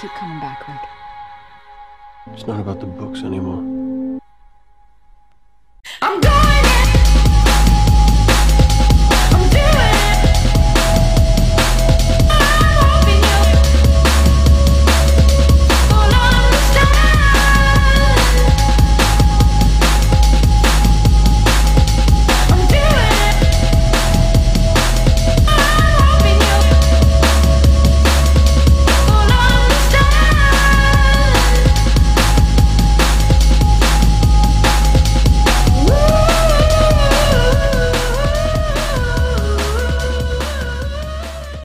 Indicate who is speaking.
Speaker 1: keep coming backward.
Speaker 2: It's not about the books anymore.